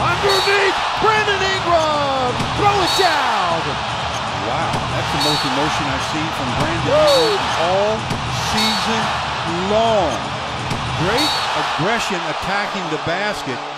underneath. Brandon Ingram. Throw it down. Wow, that's the most emotion I've seen from Brandon all season long. Great aggression attacking the basket.